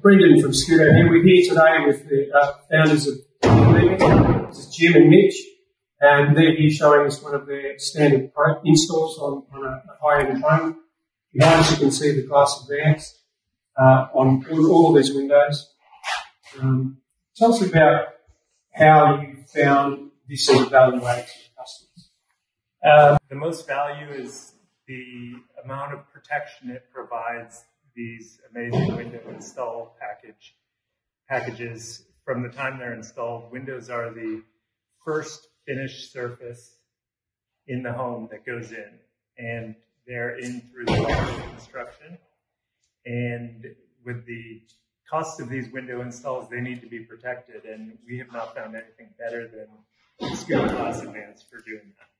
Brendan from Skudo here. We're here today with the uh, founders of This is Jim and Mitch, and they're here showing us one of their standard installs on, on a, a high-end home. Behind us you can see the glass advance uh, on all, all of these windows. Um, tell us about how you found this as value add to your customers. Uh, the most value is the amount of protection it provides these amazing window install package packages from the time they're installed. Windows are the first finished surface in the home that goes in, and they're in through the construction. And with the cost of these window installs, they need to be protected, and we have not found anything better than Skudo Glass Advance for doing that.